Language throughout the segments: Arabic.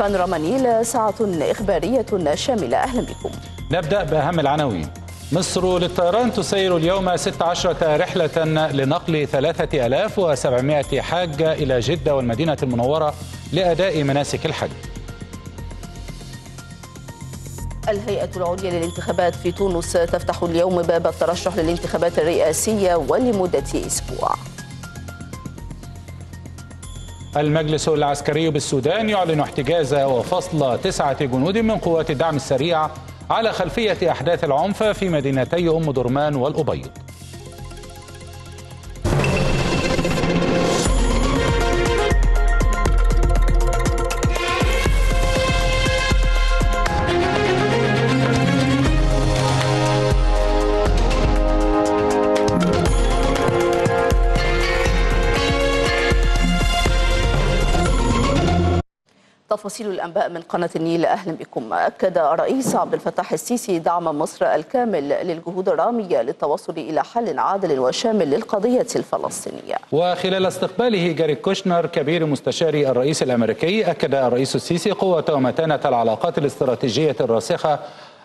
بانوراما نيل ساعة إخبارية شاملة. أهلا بكم. نبدأ بأهم العناوين. مصر للطيران تسير اليوم 16 رحلة لنقل 3700 حاج إلى جدة والمدينة المنورة لأداء مناسك الحج. الهيئة العليا للانتخابات في تونس تفتح اليوم باب الترشح للانتخابات الرئاسية ولمدة أسبوع. المجلس العسكري بالسودان يعلن احتجاز وفصل تسعة جنود من قوات الدعم السريع على خلفية أحداث العنف في مدينتي أم درمان والأبيض. تفاصيل الأنباء من قناة النيل. أهلا بكم. أكد الرئيس عبد الفتاح السيسي دعم مصر الكامل للجهود الرامية للتوصل إلى حل عادل وشامل للقضية الفلسطينية. وخلال استقباله جاري كوشنر كبير مستشاري الرئيس الأمريكي أكد الرئيس السيسي قوة ومتانه العلاقات الاستراتيجية الراسخة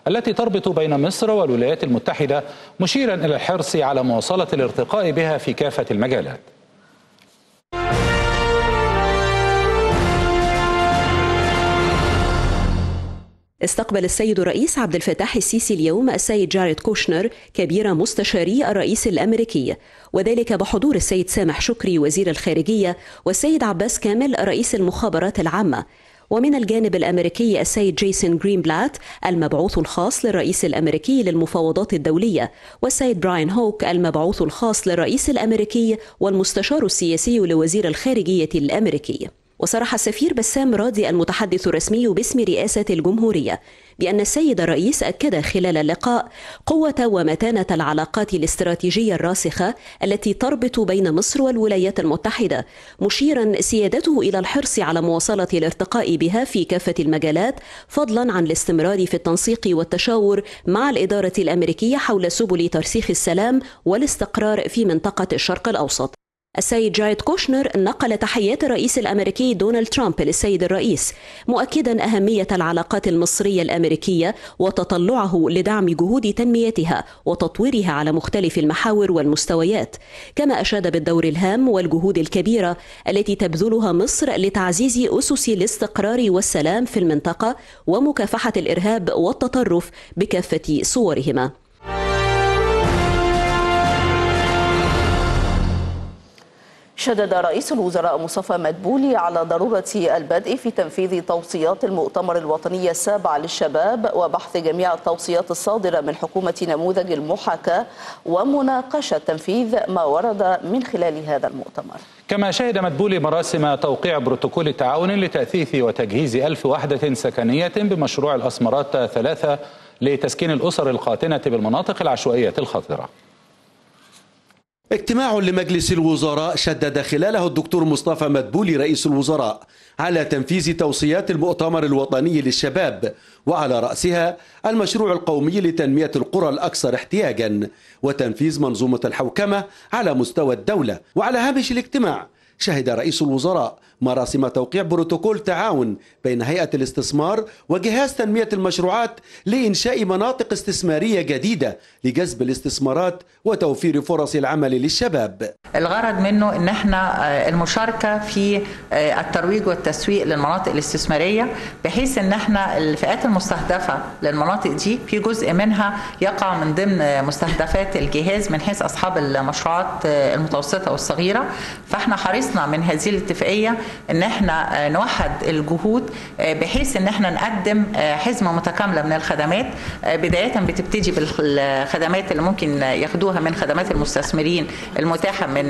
التي تربط بين مصر والولايات المتحدة مشيرا إلى الحرص على مواصلة الارتقاء بها في كافة المجالات. استقبل السيد الرئيس عبد الفتاح السيسي اليوم السيد جاريد كوشنر كبير مستشاري الرئيس الأمريكي وذلك بحضور السيد سامح شكري وزير الخارجية والسيد عباس كامل رئيس المخابرات العامة. ومن الجانب الأمريكي السيد جيسون جرينبلات المبعوث الخاص للرئيس الأمريكي للمفاوضات الدولية والسيد براين هوك المبعوث الخاص للرئيس الأمريكي والمستشار السياسي لوزير الخارجية الأمريكي. وصرح السفير بسام راضي المتحدث الرسمي باسم رئاسة الجمهورية بأن السيد الرئيس أكد خلال اللقاء قوة ومتانة العلاقات الاستراتيجية الراسخة التي تربط بين مصر والولايات المتحدة مشيرا سيادته إلى الحرص على مواصلة الارتقاء بها في كافة المجالات فضلا عن الاستمرار في التنسيق والتشاور مع الإدارة الأمريكية حول سبل ترسيخ السلام والاستقرار في منطقة الشرق الأوسط. السيد جاريد كوشنر نقل تحيات الرئيس الأمريكي دونالد ترامب للسيد الرئيس مؤكدا أهمية العلاقات المصرية الأمريكية وتطلعه لدعم جهود تنميتها وتطويرها على مختلف المحاور والمستويات كما أشاد بالدور الهام والجهود الكبيرة التي تبذلها مصر لتعزيز أسس الاستقرار والسلام في المنطقة ومكافحة الإرهاب والتطرف بكافة صورهما. شدد رئيس الوزراء مصطفى مدبولي على ضرورة البدء في تنفيذ توصيات المؤتمر الوطني السابع للشباب وبحث جميع التوصيات الصادرة من حكومة نموذج المحاكاة ومناقشة تنفيذ ما ورد من خلال هذا المؤتمر. كما شهد مدبولي مراسم توقيع بروتوكول التعاون لتأثيث وتجهيز ألف وحدة سكنية بمشروع الأسمرات ثلاثة لتسكين الأسر القاتنة بالمناطق العشوائية الخطرة. اجتماع لمجلس الوزراء شدد خلاله الدكتور مصطفى مدبولي رئيس الوزراء على تنفيذ توصيات المؤتمر الوطني للشباب وعلى رأسها المشروع القومي لتنمية القرى الأكثر احتياجا وتنفيذ منظومة الحوكمة على مستوى الدولة وعلى هامش الاجتماع شهد رئيس الوزراء مراسم توقيع بروتوكول تعاون بين هيئة الاستثمار وجهاز تنمية المشروعات لإنشاء مناطق استثمارية جديدة لجذب الاستثمارات وتوفير فرص العمل للشباب. الغرض منه إن إحنا المشاركة في الترويج والتسويق للمناطق الاستثمارية بحيث إن إحنا الفئات المستهدفة للمناطق دي في جزء منها يقع من ضمن مستهدفات الجهاز من حيث أصحاب المشروعات المتوسطة والصغيرة. فإحنا حرصنا من هذه الاتفاقية إن إحنا نوحد الجهود بحيث إن إحنا نقدم حزمة متكاملة من الخدمات. بداية بتبتدي بالخدمات اللي ممكن ياخدوها من خدمات المستثمرين المتاحة من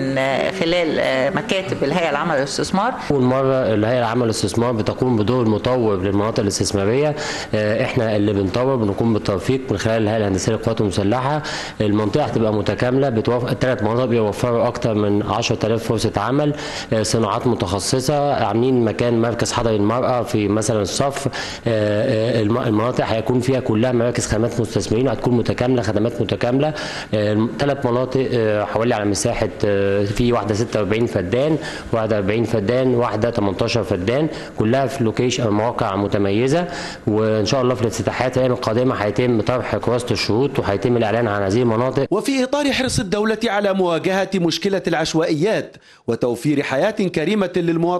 خلال مكاتب الهيئة العامة للاستثمار. أول مرة الهيئة العامة للاستثمار بتقوم بدور مطور للمناطق الاستثمارية. إحنا اللي بنطور بنقوم بالتوفيق من خلال الهيئة الهندسية للقوات المسلحة. المنطقة هتبقى متكاملة بتوفر الثلاث مناطق بيوفروا أكثر من 10000 فرصة عمل. صناعات متخصصة المتخصصه عاملين مكان مركز حضري المرأة في مثلا الصف المناطق هيكون فيها كلها مراكز خدمات مستثمرين وهتكون متكاملة خدمات متكاملة. ثلاث مناطق حوالي على مساحة في واحدة 46 فدان واحدة 40 فدان واحدة 18 فدان. كلها في لوكيشن مواقع متميزة. وإن شاء الله في الافتتاحات الأيام القادمة هيتم طرح كراسة الشروط وهيتم الإعلان عن هذه المناطق. وفي إطار حرص الدولة على مواجهة مشكلة العشوائيات وتوفير حياة كريمة للمواطنين.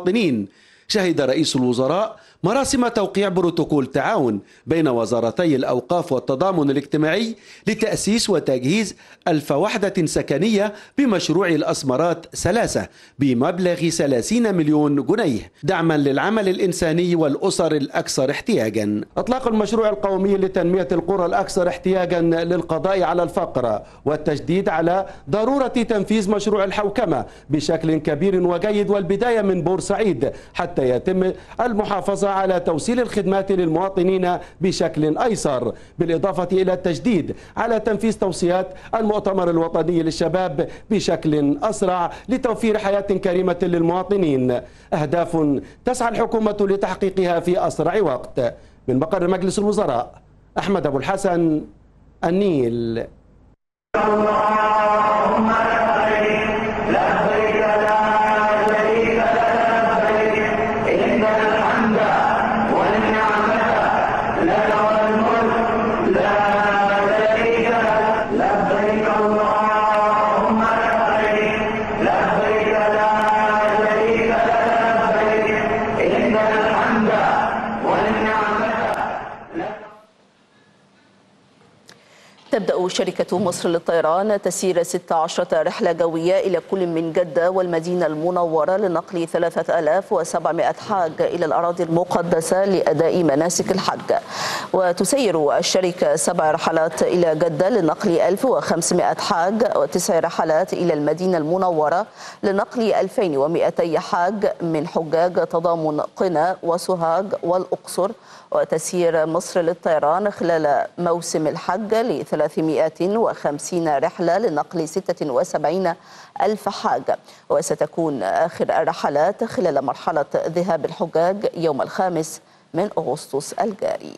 شهد رئيس الوزراء مراسم توقيع بروتوكول تعاون بين وزارتي الأوقاف والتضامن الاجتماعي لتأسيس وتجهيز ألف وحدة سكنية بمشروع الأسمرات ثلاثة بمبلغ 30 مليون جنيه دعما للعمل الإنساني والأسر الأكثر احتياجا. أطلاق المشروع القومي لتنمية القرى الأكثر احتياجا للقضاء على الفقر والتشديد على ضرورة تنفيذ مشروع الحوكمة بشكل كبير وجيد والبداية من بورسعيد حتى يتم المحافظة على توصيل الخدمات للمواطنين بشكل أيسر بالإضافة إلى التجديد على تنفيذ توصيات المؤتمر الوطني للشباب بشكل أسرع لتوفير حياة كريمة للمواطنين. أهداف تسعى الحكومة لتحقيقها في أسرع وقت. من مقر مجلس الوزراء أحمد أبو الحسن النيل. شركة مصر للطيران تسير 16 رحلة جوية إلى كل من جدة والمدينة المنورة لنقل 3700 حاج إلى الأراضي المقدسة لأداء مناسك الحج. وتسير الشركة سبع رحلات إلى جدة لنقل 1500 حاج وتسع رحلات إلى المدينة المنورة لنقل 2200 حاج من حجاج تضامن قنا وسوهاج والأقصر. وتسير مصر للطيران خلال موسم الحج ل 350 رحلة لنقل 76 ألف حاج وستكون آخر الرحلات خلال مرحلة ذهاب الحجاج يوم الخامس من أغسطس الجاري.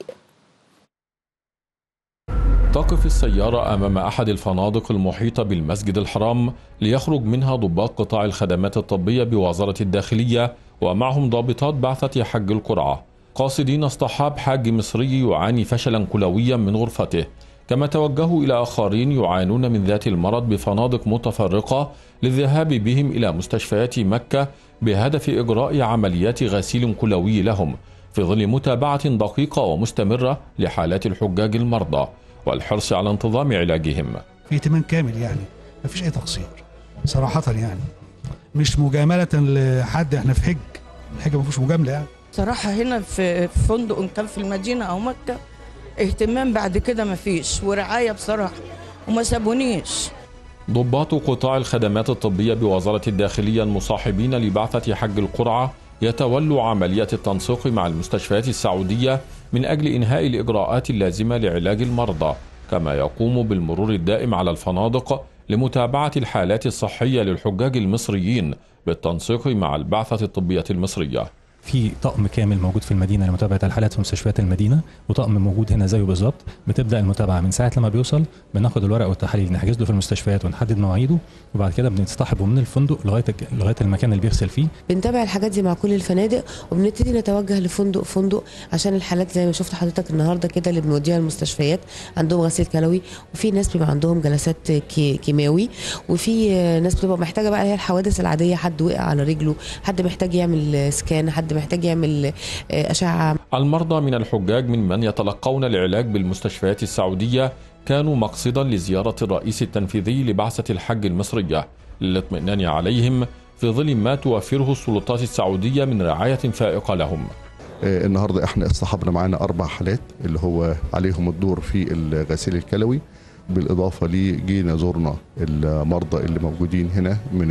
تقف السيارة أمام أحد الفنادق المحيطة بالمسجد الحرام ليخرج منها ضباط قطاع الخدمات الطبية بوزارة الداخلية ومعهم ضابطات بعثة حج القرعة. قاصدين اصطحاب حاج مصري يعاني فشلا كلويا من غرفته. كما توجهوا إلى آخرين يعانون من ذات المرض بفنادق متفرقة للذهاب بهم إلى مستشفيات مكة بهدف إجراء عمليات غسيل كلوي لهم في ظل متابعة دقيقة ومستمرة لحالات الحجاج المرضى والحرص على انتظام علاجهم. في اهتمام كامل يعني ما فيش أي تقصير صراحة يعني. مش مجاملة لحد إحنا في حج الحج ما فيش مجاملة يعني. صراحة هنا في فندق إن كان في المدينة أو مكة اهتمام بعد كده مفيش ورعاية بصراحة وما سابونيش. ضباط قطاع الخدمات الطبية بوزارة الداخلية المصاحبين لبعثة حج القرعة يتولوا عملية التنسيق مع المستشفيات السعودية من أجل إنهاء الإجراءات اللازمة لعلاج المرضى كما يقوم بالمرور الدائم على الفنادق لمتابعة الحالات الصحية للحجاج المصريين بالتنسيق مع البعثة الطبية المصرية. في طقم كامل موجود في المدينة لمتابعة الحالات في مستشفيات المدينة وطقم موجود هنا زيه بالظبط. بتبدأ المتابعة من ساعة لما بيوصل بناخد الورق والتحاليل نحجز له في المستشفيات ونحدد مواعيده وبعد كده بنصطحبه من الفندق لغاية لغاية المكان اللي بيغسل فيه. بنتابع الحاجات دي مع كل الفنادق وبنبتدي نتوجه لفندق فندق عشان الحالات زي ما شفت حضرتك النهارده كده اللي بنوديها المستشفيات. عندهم غسيل كلوي وفي ناس بيبقى عندهم جلسات كي كيماوي وفي ناس بتبقى محتاجة بقى هي الحوادث العادية حد وقع على رجله حد محتاج يعمل سكان حد محتاج يعمل أشعة. المرضى من الحجاج من من يتلقون العلاج بالمستشفيات السعودية كانوا مقصدا لزيارة الرئيس التنفيذي لبعثة الحج المصرية. للاطمئنان عليهم في ظل ما توفره السلطات السعودية من رعاية فائقة لهم. النهارده إحنا اصطحبنا معانا أربع حالات اللي هو عليهم الدور في الغسيل الكلوي بالإضافة لجينا زرنا المرضى اللي موجودين هنا من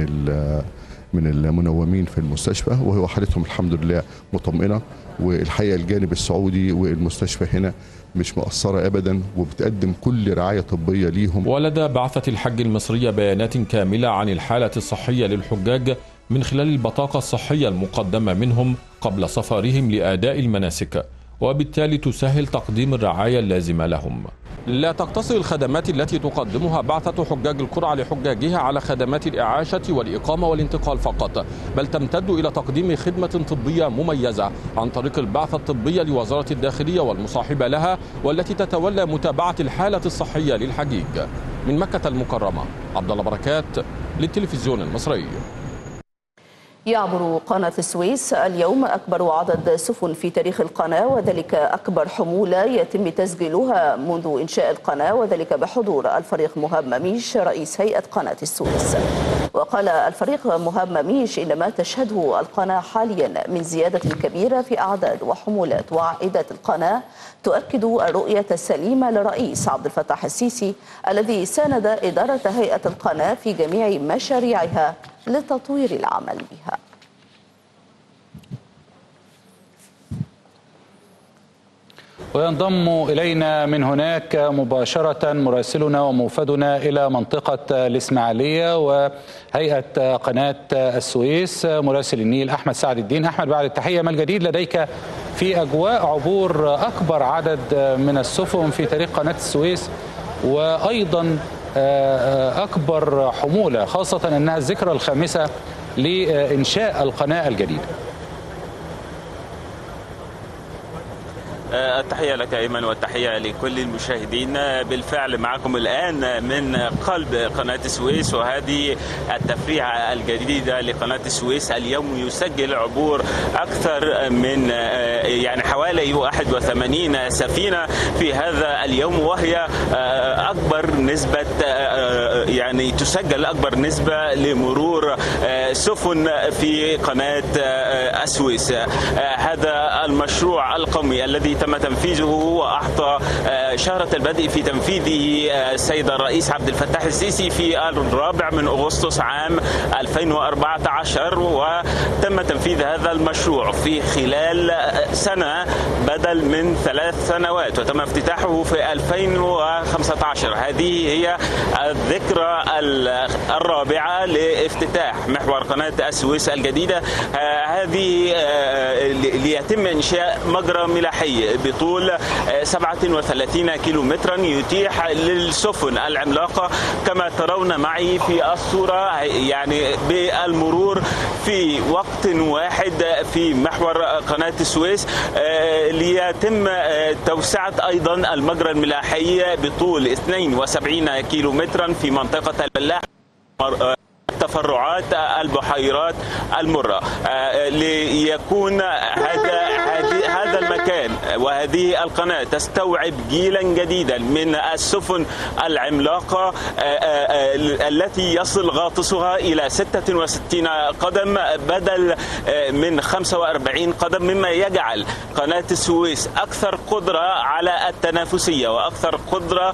من المنومين في المستشفى وهو حالتهم الحمد لله مطمئنة. والحقيقة الجانب السعودي والمستشفى هنا مش مقصرة أبدا وبتقدم كل رعاية طبية ليهم. ولدى بعثة الحج المصرية بيانات كاملة عن الحالة الصحية للحجاج من خلال البطاقة الصحية المقدمة منهم قبل سفرهم لأداء المناسك وبالتالي تسهل تقديم الرعاية اللازمة لهم. لا تقتصر الخدمات التي تقدمها بعثة حجاج القرعة لحجاجها على خدمات الإعاشة والإقامة والانتقال فقط بل تمتد إلى تقديم خدمة طبية مميزة عن طريق البعثة الطبية لوزارة الداخلية والمصاحبة لها والتي تتولى متابعة الحالة الصحية للحجيج. من مكة المكرمة عبد الله بركات للتلفزيون المصري. يعبر قناة السويس اليوم أكبر عدد سفن في تاريخ القناة وذلك أكبر حمولة يتم تسجيلها منذ إنشاء القناة وذلك بحضور الفريق مهاب مميش رئيس هيئة قناة السويس. وقال الفريق مهاب مميش إن ما تشهده القناة حاليا من زيادة كبيرة في أعداد وحمولات وعائدات القناة. تؤكد الرؤية السليمة للرئيس عبد الفتاح السيسي الذي ساند إدارة هيئة القناة في جميع مشاريعها لتطوير العمل بها. وينضم إلينا من هناك مباشرة مراسلنا وموفدنا إلى منطقة الإسماعيلية وهيئة قناة السويس مراسل النيل أحمد سعد الدين. أحمد بعد التحية ما الجديد لديك في أجواء عبور أكبر عدد من السفن في تاريخ قناة السويس وأيضا أكبر حمولة خاصة أنها الذكرى الخامسة لإنشاء القناة الجديدة. التحية لك أيمن والتحية لكل المشاهدين. بالفعل معكم الآن من قلب قناة السويس وهذه التفريعة الجديدة لقناة السويس اليوم يسجل عبور أكثر من يعني حوالي 81 سفينة في هذا اليوم وهي أكبر نسبة يعني تسجل أكبر نسبة لمرور سفن في قناة السويس هذا المشروع القومي الذي تم تنفيذه وأعطى شهرة البدء في تنفيذه السيد الرئيس عبد الفتاح السيسي في الرابع من أغسطس عام 2014 وتم تنفيذ هذا المشروع في خلال سنة بدل من ثلاث سنوات وتم افتتاحه في 2015 هذه هي الذكرى الرابعة لافتتاح محور قناة السويس الجديدة. هذه ليتم إنشاء مجرى ملاحي بطول 37 كيلو مترا يتيح للسفن العملاقة. كما ترون معي في الصورة يعني بالمرور في وقت واحد في محور قناة السويس ليتم توسعة أيضا المجرى الملاحي بطول 72 كيلو مترا في منطقة البلاح تفرعات البحيرات المرة. ليكون هذا هذا المكان وهذه القناة تستوعب جيلا جديدا من السفن العملاقة التي يصل غاطسها إلى 66 قدم بدل من 45 قدم مما يجعل قناة السويس أكثر قدرة على التنافسية وأكثر قدرة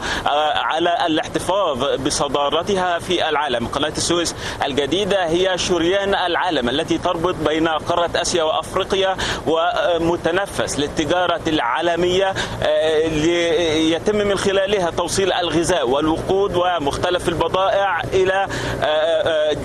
على الاحتفاظ بصدارتها في العالم. قناة السويس الجديدة هي شريان العالم التي تربط بين قارة آسيا وأفريقيا ومتنفس للتجارة العالمية ليتم من خلالها توصيل الغذاء والوقود ومختلف البضائع إلى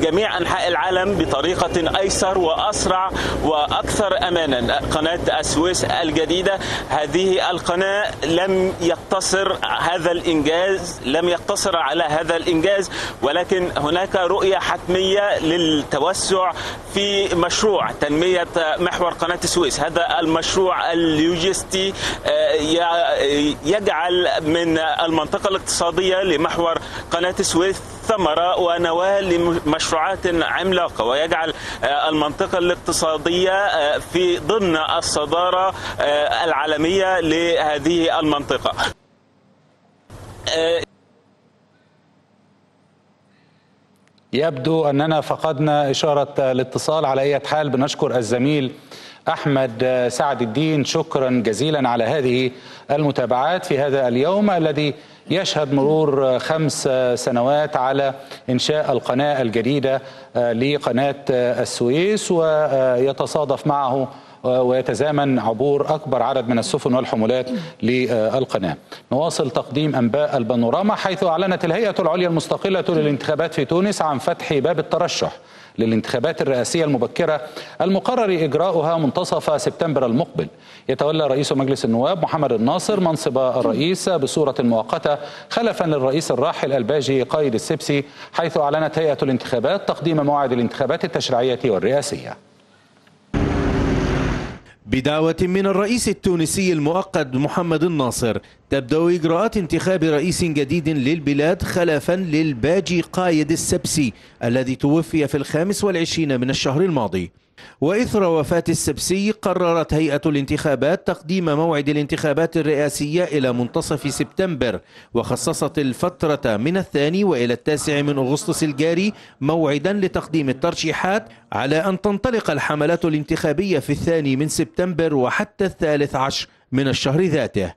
جميع أنحاء العالم بطريقة أيسر وأسرع وأكثر أمانا. قناة السويس الجديدة هذه القناة لم يقتصر هذا الإنجاز لم يقتصر على هذا الإنجاز ولكن هناك رؤية حتمية للتوسع في مشروع تنمية محور قناة السويس. هذا المشروع اللوجستي يجعل من المنطقة الاقتصادية لمحور قناة السويس ثمرة ونواة لمشروعات عملاقة ويجعل المنطقة الاقتصادية في ضمن الصدارة العالمية لهذه المنطقة. يبدو أننا فقدنا إشارة الاتصال على أي حال. بنشكر الزميل أحمد سعد الدين شكرا جزيلا على هذه المتابعات في هذا اليوم الذي يشهد مرور خمس سنوات على إنشاء القناة الجديدة لقناة السويس ويتصادف معه ويتزامن عبور أكبر عدد من السفن والحمولات للقناة. نواصل تقديم أنباء البانوراما حيث أعلنت الهيئة العليا المستقلة للانتخابات في تونس عن فتح باب الترشح للانتخابات الرئاسية المبكرة المقرر إجراؤها منتصف سبتمبر المقبل. يتولى رئيس مجلس النواب محمد الناصر منصب الرئيس بصورة مؤقتة خلفا للرئيس الراحل الباجي قايد السبسي حيث أعلنت هيئة الانتخابات تقديم موعد الانتخابات التشريعية والرئاسية. بدعوة من الرئيس التونسي المؤقت محمد الناصر. تبدأ إجراءات انتخاب رئيس جديد للبلاد خلفا للباجي قايد السبسي الذي توفي في الخامس والعشرين من الشهر الماضي. وإثر وفاة السبسي قررت هيئة الانتخابات تقديم موعد الانتخابات الرئاسية إلى منتصف سبتمبر وخصصت الفترة من الثاني وإلى التاسع من أغسطس الجاري موعدا لتقديم الترشيحات على أن تنطلق الحملات الانتخابية في الثاني من سبتمبر وحتى الثالث عشر من الشهر ذاته.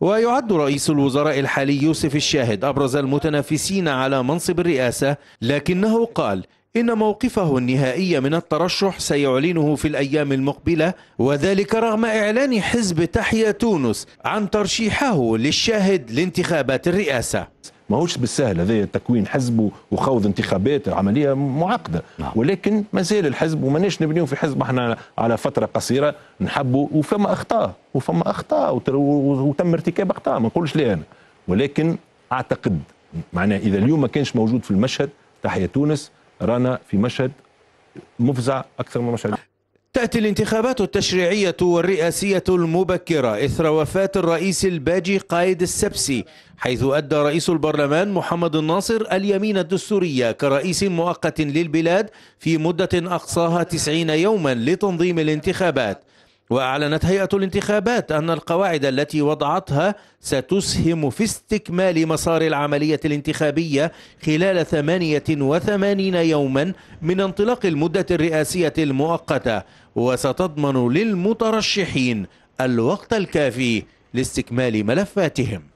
ويعد رئيس الوزراء الحالي يوسف الشاهد أبرز المتنافسين على منصب الرئاسة لكنه قال إن موقفه النهائي من الترشح سيعلنه في الأيام المقبلة وذلك رغم إعلان حزب تحيا تونس عن ترشيحه للشاهد لانتخابات الرئاسة. ماهوش بالسهل هذا تكوين حزب وخوض انتخابات عملية معقدة. نعم. ولكن ما زال الحزب وماناش نبنيو في حزب إحنا على فترة قصيرة نحبوا وفما أخطاء وفما أخطاء وتم ارتكاب أخطاء ما نقولش لا أنا. ولكن أعتقد معناه إذا اليوم ما كانش موجود في المشهد تحيا تونس رانا في مشهد مفزع أكثر من مشهد. تأتي الانتخابات التشريعية والرئاسية المبكرة إثر وفاة الرئيس الباجي قايد السبسي حيث أدى رئيس البرلمان محمد الناصر اليمين الدستورية كرئيس مؤقت للبلاد في مدة أقصاها 90 يوما لتنظيم الانتخابات. وأعلنت هيئة الانتخابات أن القواعد التي وضعتها ستسهم في استكمال مسار العملية الانتخابية خلال 88 يوما من انطلاق المدة الرئاسية المؤقتة وستضمن للمترشحين الوقت الكافي لاستكمال ملفاتهم.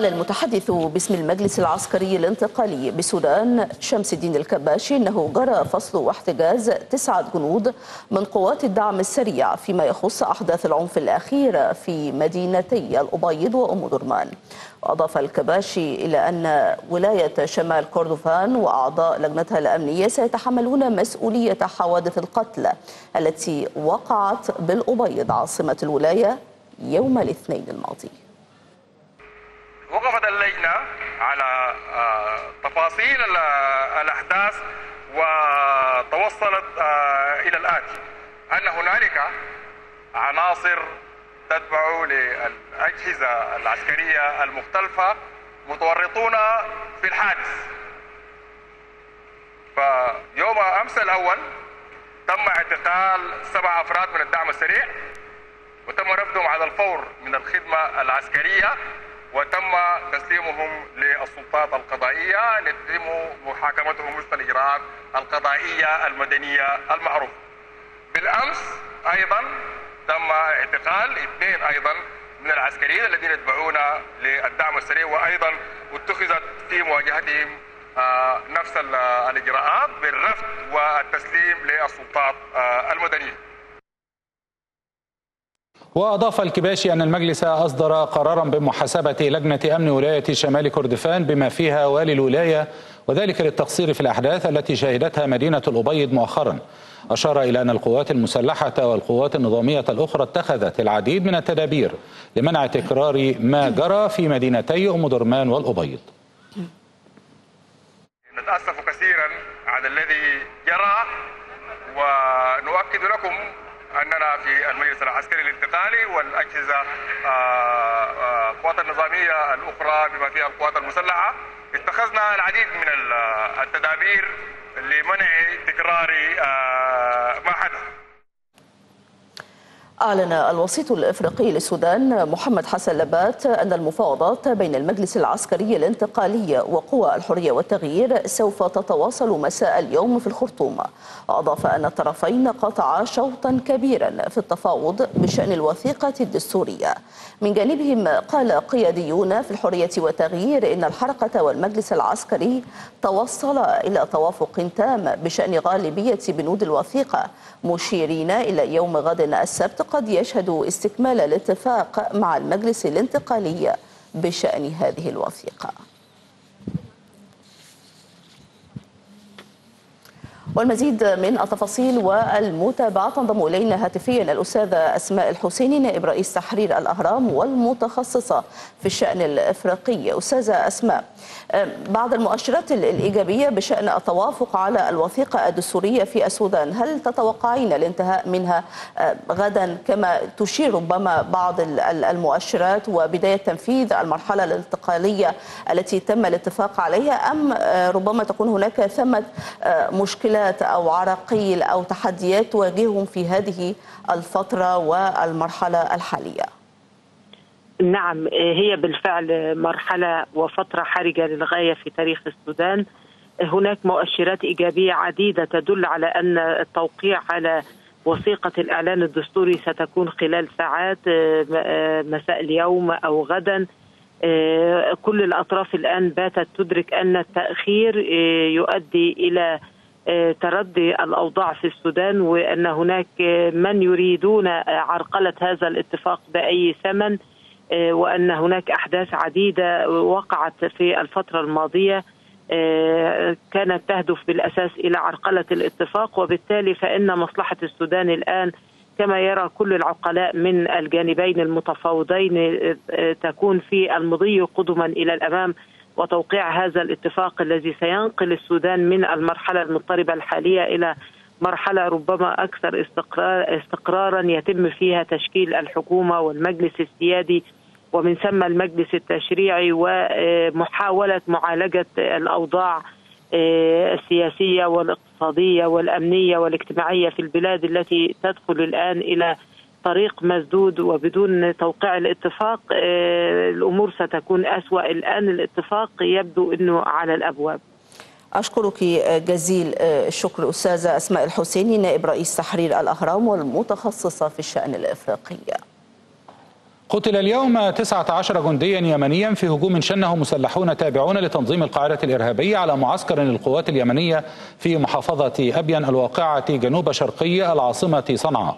قال المتحدث باسم المجلس العسكري الانتقالي بسودان شمس الدين الكباشي إنه جرى فصل واحتجاز تسعة جنود من قوات الدعم السريع فيما يخص أحداث العنف الاخيره في مدينتي الأبيض وأم درمان. واضاف الكباشي إلى أن ولاية شمال كردفان وأعضاء لجنتها الأمنية سيتحملون مسؤولية حوادث القتل التي وقعت بالأبيض عاصمة الولاية يوم الاثنين الماضي. وقفت اللجنة على تفاصيل الأحداث وتوصلت إلى الآتي أن هنالك عناصر تتبع للأجهزة العسكرية المختلفة متورطون في الحادث. فيوم أمس الأول تم اعتقال سبع أفراد من الدعم السريع وتم رفضهم على الفور من الخدمة العسكرية. وتم تسليمهم للسلطات القضائية لتتم محاكمتهم وفق الإجراءات القضائية المدنية المعروفة. بالأمس أيضا تم اعتقال اثنين أيضا من العسكريين الذين يتبعون للدعم السريع وأيضا اتخذت في مواجهتهم نفس الإجراءات بالرفض والتسليم للسلطات المدنية. وأضاف الكباشي أن المجلس أصدر قرارا بمحاسبة لجنة أمن ولاية شمال كردفان بما فيها والي الولاية وذلك للتقصير في الأحداث التي شهدتها مدينة الأبيض مؤخرا. أشار إلى أن القوات المسلحة والقوات النظامية الأخرى اتخذت العديد من التدابير لمنع تكرار ما جرى في مدينتي أم درمان والأبيض. نتأسف كثيرا على الذي جرى ونؤكد لكم أننا في المجلس العسكري الانتقالي والأجهزة القوات النظامية الأخرى بما فيها القوات المسلحة. اتخذنا العديد من التدابير لمنع تكرار ما حدث. أعلن الوسيط الإفريقي للسودان محمد حسن لبات أن المفاوضات بين المجلس العسكري الانتقالي وقوى الحرية والتغيير سوف تتواصل مساء اليوم في الخرطوم. وأضاف أن الطرفين قطعا شوطا كبيرا في التفاوض بشأن الوثيقة الدستورية. من جانبهم قال قياديون في الحرية والتغيير إن الحركة والمجلس العسكري توصلا إلى توافق تام بشأن غالبية بنود الوثيقة مشيرين إلى يوم غد السبت قد يشهد استكمال الاتفاق مع المجلس الانتقالي بشأن هذه الوثيقة. والمزيد من التفاصيل والمتابعة تنضم إلينا هاتفيا الأستاذة أسماء الحسيني نائب رئيس تحرير الأهرام والمتخصصة في الشأن الإفريقي. أستاذة أسماء بعض المؤشرات الإيجابية بشأن التوافق على الوثيقة الدستورية في السودان هل تتوقعين الانتهاء منها؟ غدا كما تشير ربما بعض المؤشرات وبداية تنفيذ المرحلة الانتقالية التي تم الاتفاق عليها أم ربما تكون هناك ثمة مشكلات أو عراقيل أو تحديات تواجههم في هذه الفترة والمرحلة الحالية؟ نعم هي بالفعل مرحلة وفترة حرجة للغاية في تاريخ السودان. هناك مؤشرات إيجابية عديدة تدل على أن التوقيع على وثيقة الإعلان الدستوري ستكون خلال ساعات مساء اليوم أو غدا. كل الأطراف الآن باتت تدرك أن التأخير يؤدي إلى تردي الأوضاع في السودان وأن هناك من يريدون عرقلة هذا الاتفاق بأي ثمن. وأن هناك أحداث عديدة وقعت في الفترة الماضية كانت تهدف بالأساس إلى عرقلة الاتفاق وبالتالي فإن مصلحة السودان الآن كما يرى كل العقلاء من الجانبين المتفاوضين تكون في المضي قدما إلى الأمام وتوقيع هذا الاتفاق الذي سينقل السودان من المرحلة المضطربة الحالية إلى مرحلة ربما أكثر استقرار استقرارا يتم فيها تشكيل الحكومة والمجلس السيادي ومن ثم المجلس التشريعي ومحاولة معالجة الأوضاع السياسية والاقتصادية والأمنية والاجتماعية في البلاد التي تدخل الآن إلى طريق مسدود وبدون توقيع الاتفاق الأمور ستكون أسوأ. الآن الاتفاق يبدو أنه على الأبواب. أشكرك جزيل الشكر أستاذة أسماء الحسيني نائب رئيس تحرير الأهرام والمتخصصة في الشأن الإفريقي قتل اليوم 19 جنديا يمنيا في هجوم شنه مسلحون تابعون لتنظيم القاعدة الإرهابية على معسكر للقوات اليمنية في محافظة أبين الواقعة جنوب شرقي العاصمة صنعاء.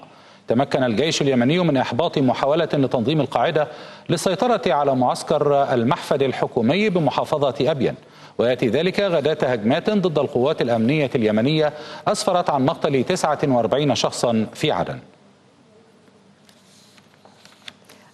تمكن الجيش اليمني من إحباط محاولة لتنظيم القاعدة للسيطرة على معسكر المحفد الحكومي بمحافظة أبين. ويأتي ذلك غداة هجمات ضد القوات الأمنية اليمنية أسفرت عن مقتل 49 شخصا في عدن.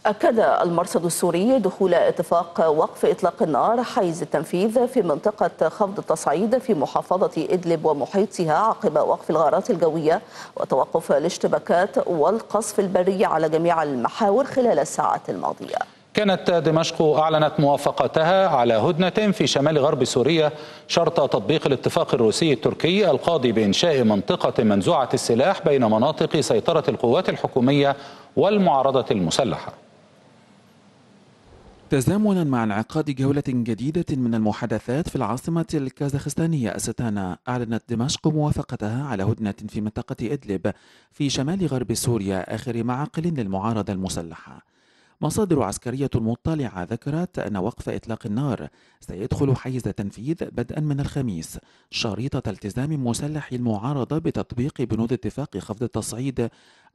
أكد المرصد السوري دخول اتفاق وقف إطلاق النار حيز التنفيذ في منطقة خفض التصعيد في محافظة إدلب ومحيطها عقب وقف الغارات الجوية وتوقف الاشتباكات والقصف البري على جميع المحاور خلال الساعات الماضية. كانت دمشق أعلنت موافقتها على هدنة في شمال غرب سوريا شرط تطبيق الاتفاق الروسي التركي القاضي بإنشاء منطقة منزوعة السلاح بين مناطق سيطرة القوات الحكومية والمعارضة المسلحة. تزامنا مع انعقاد جولة جديدة من المحادثات في العاصمة الكازاخستانية أستانا أعلنت دمشق موافقتها على هدنة في منطقة إدلب في شمال غرب سوريا آخر معقل للمعارضة المسلحة. مصادر عسكرية مطلعة ذكرت أن وقف إطلاق النار سيدخل حيز تنفيذ بدءا من الخميس. شريطة التزام مسلح المعارضة بتطبيق بنود اتفاق خفض التصعيد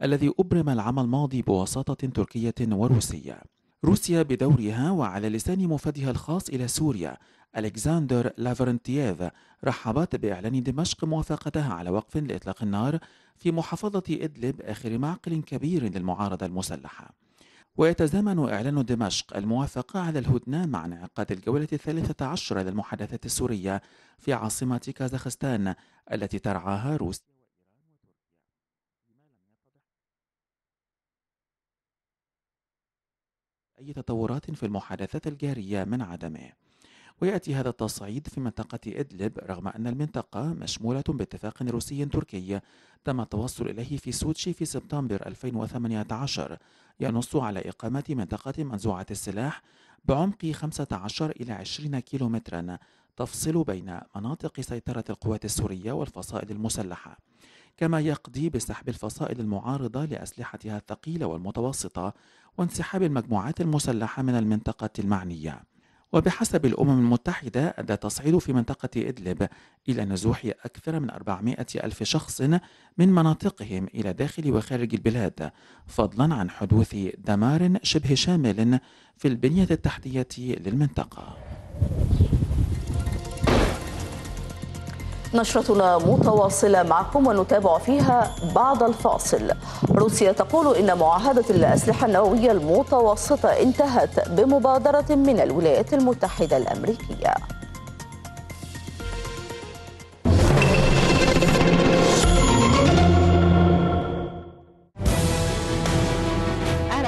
الذي أبرم العام الماضي بوساطة تركية وروسية. روسيا بدورها وعلى لسان مفادها الخاص إلى سوريا. ألكسندر لافرنتييف رحبت بإعلان دمشق موافقتها على وقف لإطلاق النار في محافظة إدلب آخر معقل كبير للمعارضة المسلحة. ويتزامن إعلان دمشق الموافقة على الهدنة مع انعقاد الجولة الثالثة عشر للمحادثات السورية في عاصمة كازاخستان التي ترعاها روسيا. أي تطورات في المحادثات الجارية من عدمه. ويأتي هذا التصعيد في منطقة إدلب رغم أن المنطقة مشمولة باتفاق روسي تركي تم التوصل إليه في سوتشي في سبتمبر 2018 ينص على إقامة منطقة منزوعة السلاح بعمق 15 إلى 20 كيلومترا تفصل بين مناطق سيطرة القوات السورية والفصائل المسلحة. كما يقضي بسحب الفصائل المعارضة لأسلحتها الثقيلة والمتوسطة وانسحاب المجموعات المسلحة من المنطقة المعنية. وبحسب الأمم المتحدة أدى تصعيد في منطقة إدلب إلى نزوح أكثر من 400 ألف شخص من مناطقهم إلى داخل وخارج البلاد فضلا عن حدوث دمار شبه شامل في البنية التحتية للمنطقة. نشرتنا متواصلة معكم ونتابع فيها بعد الفاصل. روسيا تقول إن معاهدة الأسلحة النووية المتوسطة انتهت بمبادرة من الولايات المتحدة الأمريكية.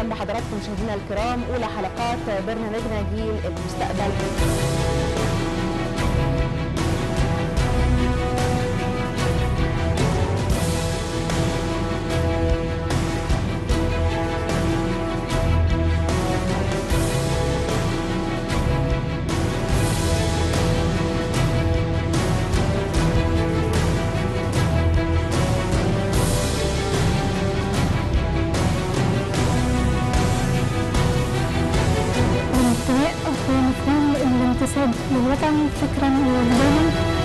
بحضراتكم مشاهدينا الكرام أولى حلقات برنامجنا جيل المستقبل. الانتساب للوطن فكرا ووجدانا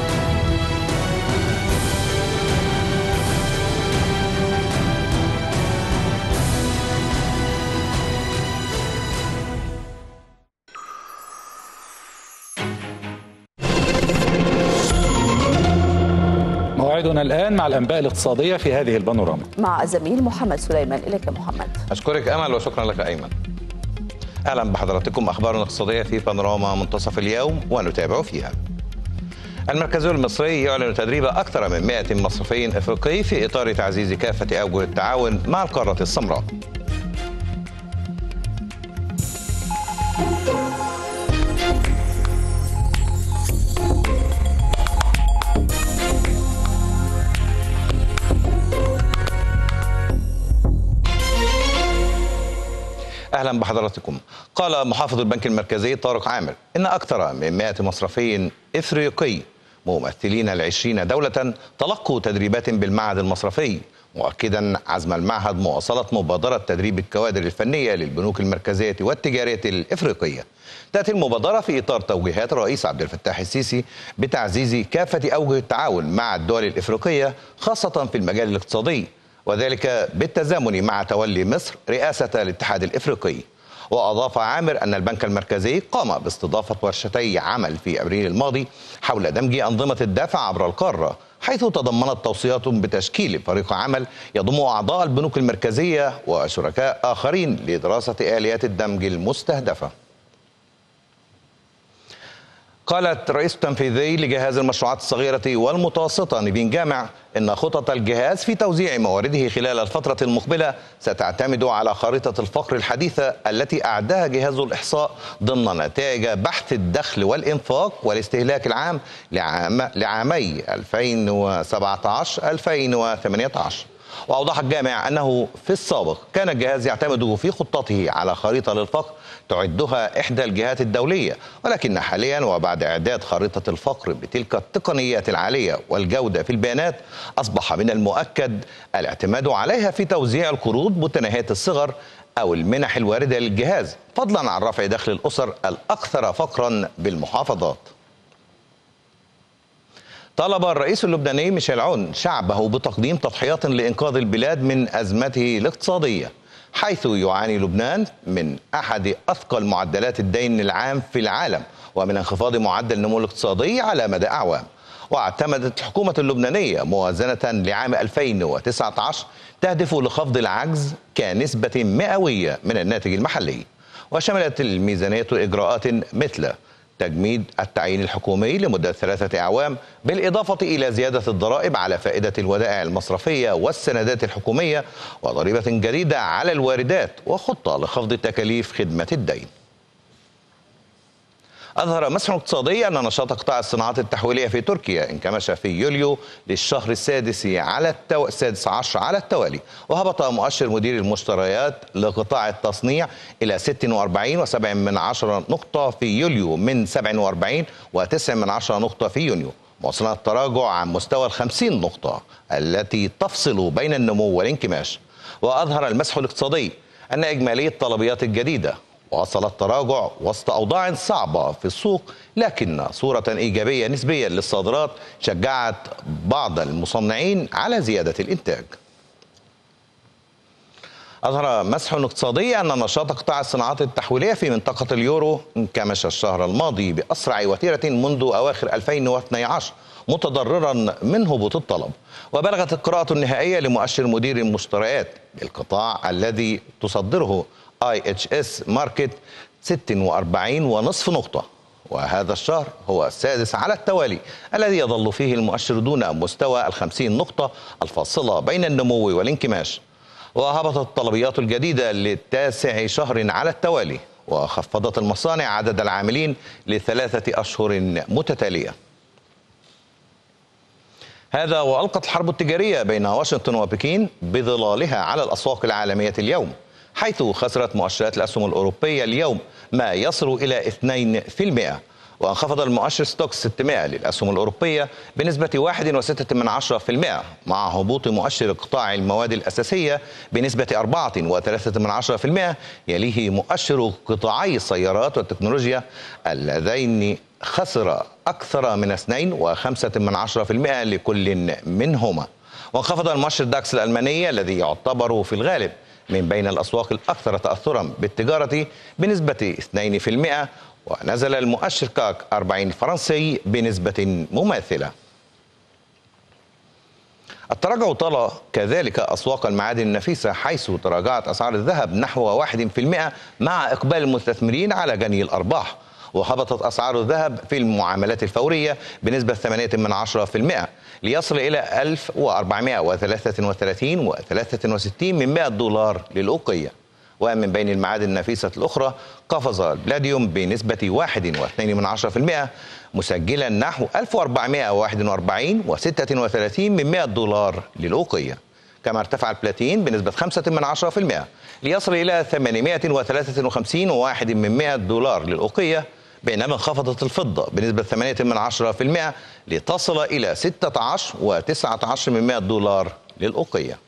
موعدنا الآن مع الأنباء الاقتصادية في هذه البانوراما. مع الزميل محمد سليمان. إليك يا محمد. أشكرك أمل وشكرا لك أيمن. أهلا بحضراتكم أخبار اقتصادية في بانوراما منتصف اليوم ونتابع فيها. المركزي المصري يعلن تدريب أكثر من 100 مصرفي إفريقي في إطار تعزيز كافة أوجه التعاون مع القارة السمراء. أهلا بحضراتكم. قال محافظ البنك المركزي طارق عامر إن أكثر من 100 مصرفي إفريقي ممثلين العشرين دولة تلقوا تدريبات بالمعهد المصرفي مؤكدا عزم المعهد مواصلة مبادرة تدريب الكوادر الفنية للبنوك المركزية والتجارية الإفريقية تأتي المبادرة في إطار توجيهات الرئيس عبد الفتاح السيسي بتعزيز كافة أوجه التعاون مع الدول الإفريقية خاصة في المجال الاقتصادي وذلك بالتزامن مع تولي مصر رئاسة الاتحاد الإفريقي. وأضاف عامر أن البنك المركزي قام باستضافة ورشتي عمل في أبريل الماضي حول دمج أنظمة الدافع عبر القارة حيث تضمنت توصيات بتشكيل فريق عمل يضم أعضاء البنوك المركزية وشركاء آخرين لدراسة آليات الدمج المستهدفة. قالت رئيس التنفيذي لجهاز المشروعات الصغيرة والمتوسطة نيفين جامع إن خطط الجهاز في توزيع موارده خلال الفترة المقبلة ستعتمد على خريطة الفقر الحديثة التي أعدها جهاز الإحصاء ضمن نتائج بحث الدخل والإنفاق والاستهلاك العام لعام لعامي 2017-2018 وأوضح الجامع أنه في السابق كان الجهاز يعتمد في خطته على خريطة للفقر تعدها إحدى الجهات الدولية ولكن حاليا وبعد إعداد خريطة الفقر بتلك التقنيات العالية والجودة في البيانات أصبح من المؤكد الاعتماد عليها في توزيع القروض متناهية الصغر أو المنح الواردة للجهاز فضلا عن رفع دخل الأسر الأكثر فقرا بالمحافظات. طلب الرئيس اللبناني ميشيل عون شعبه بتقديم تضحيات لإنقاذ البلاد من أزمته الاقتصادية. حيث يعاني لبنان من أحد أثقل معدلات الدين العام في العالم ومن انخفاض معدل النمو الاقتصادي على مدى أعوام. واعتمدت الحكومة اللبنانية موازنة لعام 2019 تهدف لخفض العجز كنسبة مئوية من الناتج المحلي وشملت الميزانية إجراءات مثل تجميد التعيين الحكومي لمدة ثلاثة أعوام بالإضافة إلى زيادة الضرائب على فائدة الودائع المصرفية والسندات الحكومية وضريبة جديدة على الواردات وخطة لخفض تكاليف خدمة الدين. أظهر مسح اقتصادي أن نشاط قطاع الصناعات التحويلية في تركيا انكمش في يوليو للشهر السادس على التو... السادس عشر على التوالي. وهبط مؤشر مدير المشتريات لقطاع التصنيع إلى 46 و7 من عشرة نقطة في يوليو من 47 و9 من عشرة نقطة في يونيو. موصلا التراجع عن مستوى ال 50 نقطة التي تفصل بين النمو والانكماش. وأظهر المسح الاقتصادي أن إجمالية الطلبيات الجديدة واصل التراجع وسط أوضاع صعبة في السوق لكن صورة إيجابية نسبيا للصادرات شجعت بعض المصنعين على زيادة الإنتاج. أظهر مسح اقتصادي أن نشاط قطاع الصناعات التحويلية في منطقة اليورو انكمش الشهر الماضي بأسرع وتيرة منذ أواخر 2012 متضررا من هبوط الطلب. وبلغت القراءة النهائية لمؤشر مدير المشتريات بالقطاع الذي تصدره IHS Markit 46 ونصف نقطة. وهذا الشهر هو السادس على التوالي الذي يظل فيه المؤشر دون مستوى الخمسين نقطة الفاصلة بين النمو والانكماش. وهبطت الطلبيات الجديدة للتاسع شهر على التوالي وخفضت المصانع عدد العاملين لثلاثة أشهر متتالية. هذا وألقت الحرب التجارية بين واشنطن وبكين بظلالها على الأسواق العالمية اليوم حيث خسرت مؤشرات الأسهم الأوروبية اليوم ما يصل إلى 2% وانخفض المؤشر ستوكس 600 للأسهم الأوروبية بنسبة 1.6% مع هبوط مؤشر قطاع المواد الأساسية بنسبة 4.3% يليه مؤشر قطاعي السيارات والتكنولوجيا اللذين خسر أكثر من 2.5% لكل منهما. وانخفض المؤشر داكس الألماني الذي يعتبر في الغالب من بين الأسواق الأكثر تأثرا بالتجارة بنسبة 2% ونزل المؤشر كاك 40 الفرنسي بنسبة مماثلة. التراجع طال كذلك أسواق المعادن النفيسة حيث تراجعت أسعار الذهب نحو 1% مع إقبال المستثمرين على جني الأرباح. وهبطت أسعار الذهب في المعاملات الفورية بنسبة 8 من 10% ليصل إلى 1433 و63 من 100 دولار للأوقية. ومن بين المعادن النفيسة الأخرى قفز البلاديوم بنسبة 1.2 من 10% مسجلا نحو 1441 و36 من 100 دولار للأوقية. كما ارتفع البلاتين بنسبة 5 من 10% ليصل إلى 853 وواحد من 100 دولار للأوقية. بينما انخفضت الفضة بنسبة 8 من 10% لتصل إلى 16 و19 من 100 دولار للأوقية.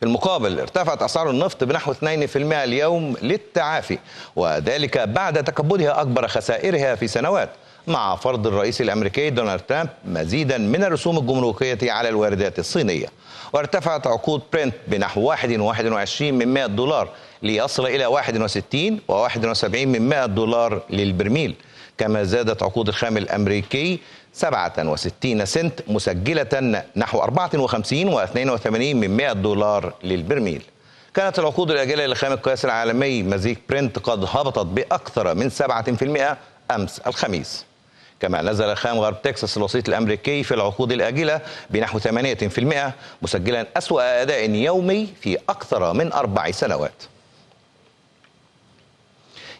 في المقابل ارتفعت أسعار النفط بنحو 2% اليوم للتعافي وذلك بعد تكبدها أكبر خسائرها في سنوات مع فرض الرئيس الأمريكي دونالد ترامب مزيدا من الرسوم الجمركية على الواردات الصينية. وارتفعت عقود برنت بنحو 21 من 100 دولار ليصل إلى 61 و71 من 100 دولار للبرميل كما زادت عقود الخام الأمريكي 67 سنت مسجلة نحو 54 و82 من 100 دولار للبرميل. كانت العقود الآجلة لخام القياس العالمي مزيج برنت قد هبطت بأكثر من 7% أمس الخميس. كما نزل خام غرب تكساس الوسيط الأمريكي في العقود الآجلة بنحو 8% مسجلا أسوأ أداء يومي في أكثر من أربع سنوات.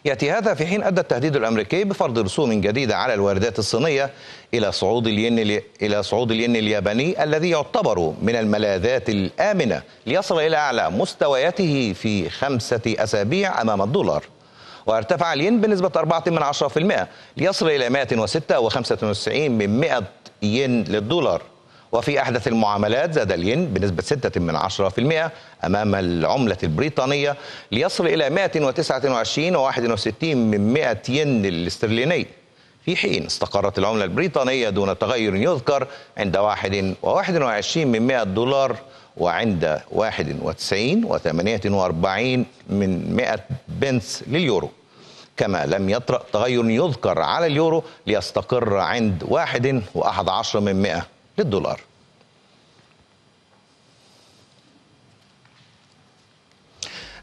يأتي هذا في حين أدى التهديد الأمريكي بفرض رسوم جديدة على الواردات الصينية إلى صعود الين إلى صعود الين الياباني الذي يعتبر من الملاذات الآمنة ليصل إلى أعلى مستوياته في خمسة أسابيع أمام الدولار. وارتفع الين بنسبة 4 من 10% ليصل إلى 106 و95 من 100 ين للدولار. وفي أحدث المعاملات زاد الين بنسبة 6 من 10% أمام العملة البريطانية ليصل إلى 129 و61 من 100 ين الاسترليني. في حين استقرت العملة البريطانية دون تغير يذكر عند 1 و21 من 100 دولار وعند 91 و48 من 100 بنس لليورو. كما لم يطرأ تغير يذكر على اليورو ليستقر عند 1 و11 من 100 للدولار.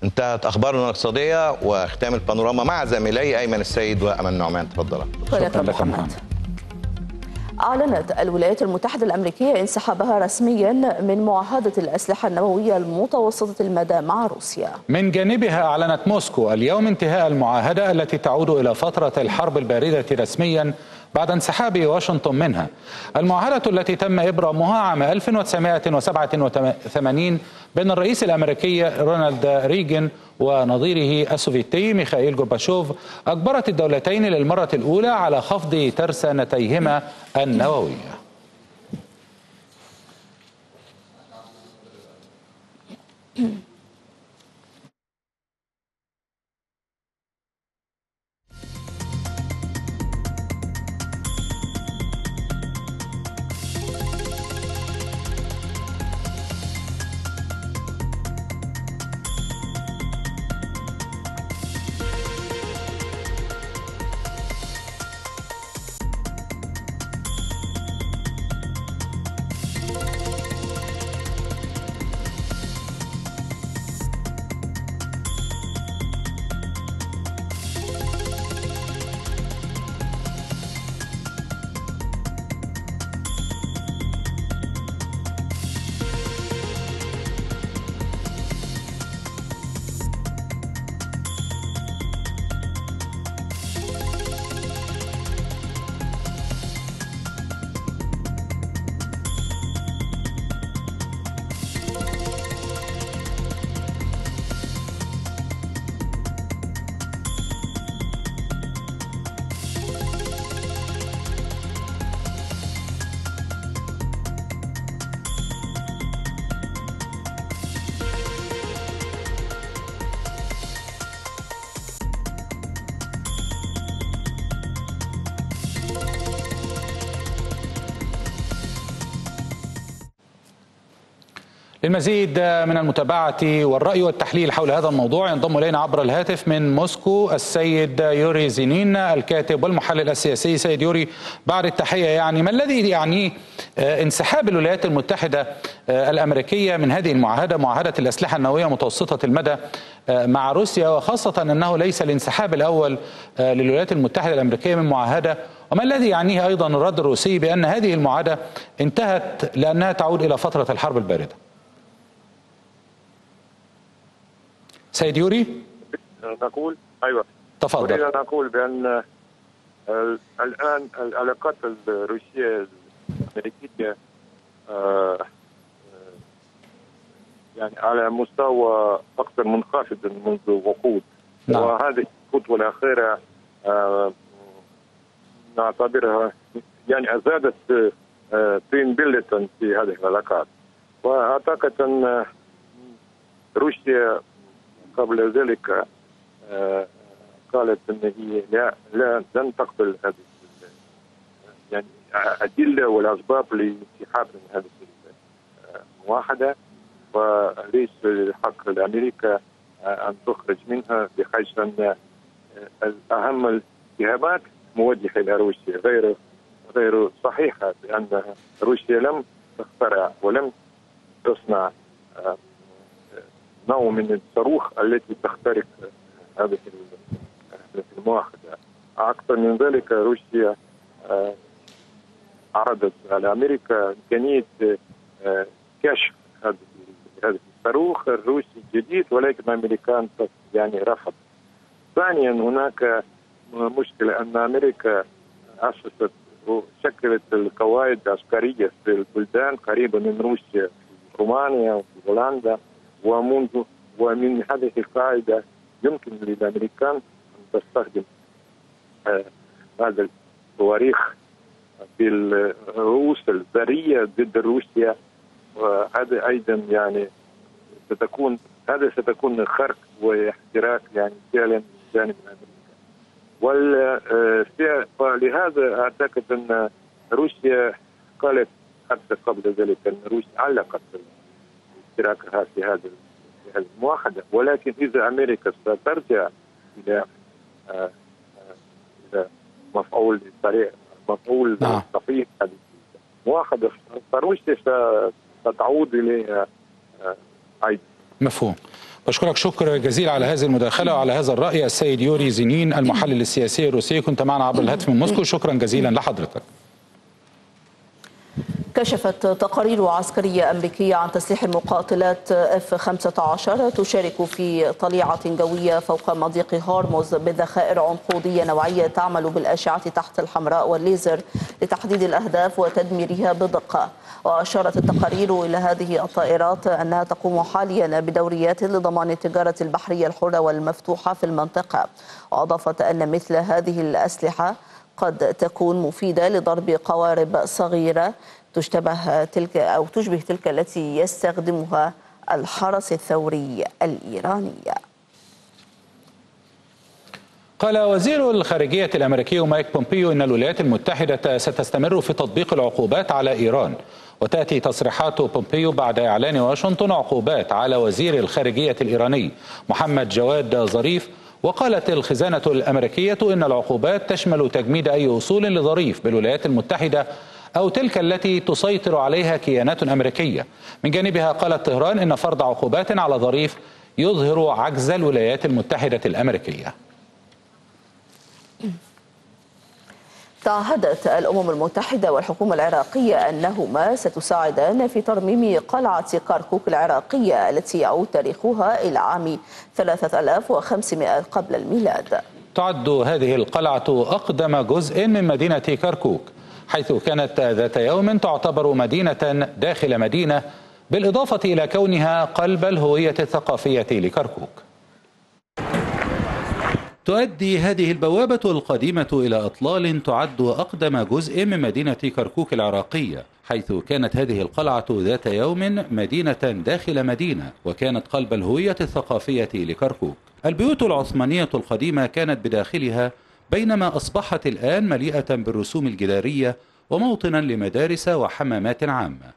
انتهت أخبارنا الاقتصادية وختام البانوراما مع زميلي أيمن السيد وأمل نعمان. تفضل. شكرا لك محمد أعلنت الولايات المتحدة الأمريكية انسحابها رسميا من معاهدة الأسلحة النووية المتوسطة المدى مع روسيا. من جانبها أعلنت موسكو اليوم انتهاء المعاهدة التي تعود إلى فترة الحرب الباردة رسميا بعد انسحاب واشنطن منها. المعاهدة التي تم إبرامها عام 1987 بين الرئيس الأمريكي رونالد ريغن ونظيره السوفيتي ميخائيل جورباشوف أجبرت الدولتين للمرة الأولى على خفض ترسانتيهما النووية للمزيد من المتابعة والرأي والتحليل حول هذا الموضوع ينضم إلينا عبر الهاتف من موسكو السيد يوري زينين الكاتب والمحلل السياسي. سيد يوري بعد التحية يعني ما الذي يعنيه انسحاب الولايات المتحدة الأمريكية من هذه المعاهدة معاهدة الأسلحة النووية متوسطة المدى مع روسيا وخاصة أنه ليس الانسحاب الأول للولايات المتحدة الأمريكية من معاهدة؟ وما الذي يعنيه أيضا الرد الروسي بأن هذه المعاهدة انتهت لأنها تعود إلى فترة الحرب الباردة؟ سيد يوري؟ نقول؟ أيوه. تفضل. اريد ان أقول بان الآن العلاقات الروسيه الأمريكية يعني على مستوى أكثر منخفض منذ وقود. نعم. وهذه الخطوه الأخيرة نعتبرها يعني زادت طين بلة في هذه العلاقات. وأعتقد أن روسيا قبل ذلك قالت إن هي لا لا لن تقبل هذه يعني الادله والاسباب لانسحاب من هذه المواحدة وليس لحق لأمريكا أن تخرج منها بحيث أن اهم الاتهامات موجهة إلى روسيا. غير غير صحيحة بأن روسيا لم تخترع ولم تصنع نوع من الصاروخ التي تخترق هذه المواخذة أكثر من ذلك روسيا عرضت على أمريكا إمكانية كشف هذا هذا الصاروخ الروسي الجديد ولكن الأمريكان يعني رفض ثانيا هناك مشكلة أن أمريكا أسست وشكلت القواعد العسكرية في البلدان قريبة من روسيا في رومانيا وفي هولندا. ومنذ ومن هذه القاعدة يمكن للأمريكان أن تستخدم آه هذا الصواريخ بالرؤوس الذرية ضد روسيا. وهذا أيضا يعني ستكون هذا ستكون خرق واحتراق يعني فعلا من جانب أمريكا. ولهذا أعتقد أن روسيا قالت حتى قبل ذلك أن روسيا علقت اشتراكها في هذا في هذه المواحده ولكن إذا أمريكا سترجع إلى آه، إلى مفعول طريق مفعول نعم. صحيح هذه المواحده فروسيا ستعود اليها آه، أيضا. مفهوم. بشكرك شكر جزيل على هذه المداخلة وعلى هذا الرأي السيد يوري زينين المحلل السياسي الروسي. كنت معنا عبر الهاتف من موسكو. شكرا جزيلا لحضرتك. كشفت تقارير عسكرية أمريكية عن تسليح المقاتلات F-15 تشارك في طليعة جوية فوق مضيق هرمز بذخائر عنقودية نوعية تعمل بالأشعة تحت الحمراء والليزر لتحديد الأهداف وتدميرها بدقة. وأشارت التقارير إلى هذه الطائرات أنها تقوم حاليا بدوريات لضمان التجارة البحرية الحرة والمفتوحة في المنطقة. وأضافت أن مثل هذه الأسلحة قد تكون مفيدة لضرب قوارب صغيرة تشتبه تلك أو تشبه تلك التي يستخدمها الحرس الثوري الإيراني. قال وزير الخارجية الأمريكي مايك بومبيو أن الولايات المتحدة ستستمر في تطبيق العقوبات على إيران وتأتي تصريحات بومبيو بعد إعلان واشنطن عقوبات على وزير الخارجية الإيراني محمد جواد ظريف وقالت الخزانة الأمريكية أن العقوبات تشمل تجميد أي أصول لظريف بالولايات المتحدة أو تلك التي تسيطر عليها كيانات أمريكية. من جانبها قالت طهران أن فرض عقوبات على ظريف يظهر عجز الولايات المتحدة الأمريكية. تعهدت الأمم المتحدة والحكومة العراقية أنهما ستساعدان في ترميم قلعة كركوك العراقية التي يعود تاريخها إلى عام 3500 قبل الميلاد. تعد هذه القلعة أقدم جزء من مدينة كركوك حيث كانت ذات يوم تعتبر مدينة داخل مدينة بالإضافة إلى كونها قلب الهوية الثقافية لكركوك. تؤدي هذه البوابة القديمة إلى أطلال تعد أقدم جزء من مدينة كركوك العراقية حيث كانت هذه القلعة ذات يوم مدينة داخل مدينة وكانت قلب الهوية الثقافية لكركوك. البيوت العثمانية القديمة كانت بداخلها بينما أصبحت الآن مليئة بالرسوم الجدارية وموطنا لمدارس وحمامات عامة.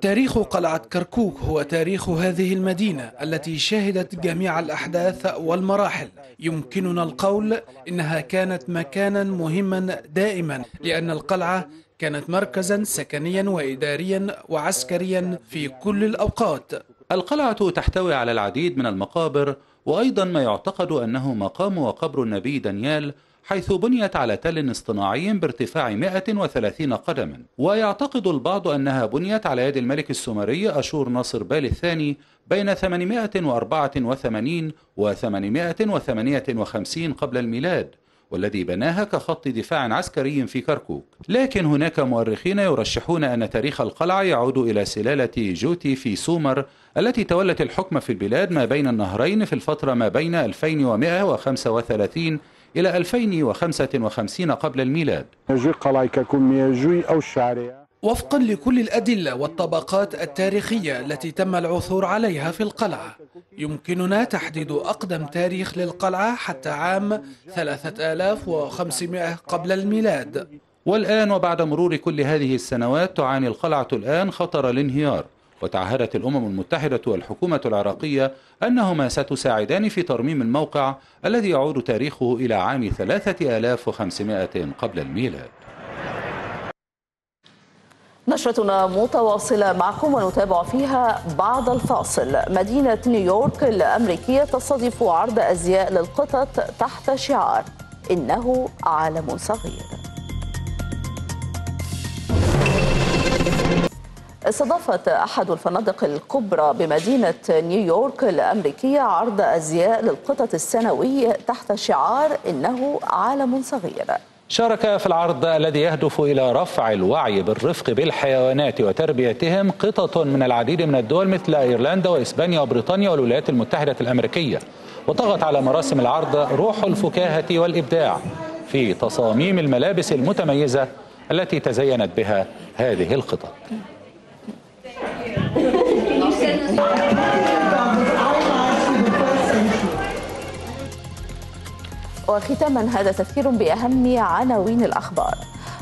تاريخ قلعة كركوك هو تاريخ هذه المدينة التي شهدت جميع الأحداث والمراحل. يمكننا القول إنها كانت مكانا مهما دائما لأن القلعة كانت مركزا سكنيا وإداريا وعسكريا في كل الأوقات. القلعة تحتوي على العديد من المقابر وأيضا ما يعتقد أنه مقام وقبر النبي دانيال حيث بنيت على تل اصطناعي بارتفاع 130 قدما. ويعتقد البعض أنها بنيت على يد الملك السومري أشور ناصر بال الثاني بين 884 و 858 قبل الميلاد. والذي بناها كخط دفاع عسكري في كركوك. لكن هناك مؤرخين يرشحون أن تاريخ القلعة يعود إلى سلالة جوتي في سومر التي تولت الحكم في البلاد ما بين النهرين في الفترة ما بين 2135 إلى 2055 قبل الميلاد. وفقا لكل الأدلة والطبقات التاريخية التي تم العثور عليها في القلعة. يمكننا تحديد أقدم تاريخ للقلعة حتى عام 3500 قبل الميلاد. والآن وبعد مرور كل هذه السنوات تعاني القلعة الآن خطر الانهيار وتعهدت الأمم المتحدة والحكومة العراقية أنهما ستساعدان في ترميم الموقع الذي يعود تاريخه إلى عام 3500 قبل الميلاد. نشرتنا متواصلة معكم ونتابع فيها بعد الفاصل. مدينة نيويورك الأمريكية تستضيف عرض أزياء للقطط تحت شعار إنه عالم صغير. استضافت أحد الفنادق الكبرى بمدينة نيويورك الأمريكية عرض أزياء للقطط السنوي تحت شعار إنه عالم صغير. شارك في العرض الذي يهدف إلى رفع الوعي بالرفق بالحيوانات وتربيتهم قطط من العديد من الدول مثل أيرلندا وإسبانيا وبريطانيا والولايات المتحدة الأمريكية. وطغت على مراسم العرض روح الفكاهة والإبداع في تصاميم الملابس المتميزة التي تزينت بها هذه الخطط وختاما هذا تذكير بأهم عناوين الأخبار.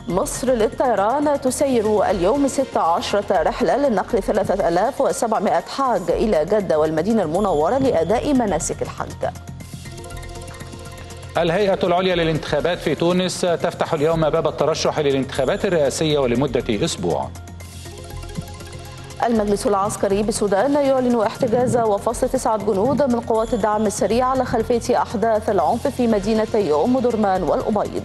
مصر للطيران تسير اليوم 16 رحلة للنقل 3700 حاج إلى جدة والمدينة المنورة لأداء مناسك الحج. الهيئة العليا للانتخابات في تونس تفتح اليوم باب الترشح للانتخابات الرئاسية ولمدة أسبوع. المجلس العسكري بالسودان يعلن احتجاز وفصل تسعة جنود من قوات الدعم السريع على خلفية أحداث العنف في مدينتي أم درمان والأبيض.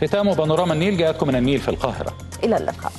ختام بانوراما النيل جاءتكم من النيل في القاهرة. إلى اللقاء.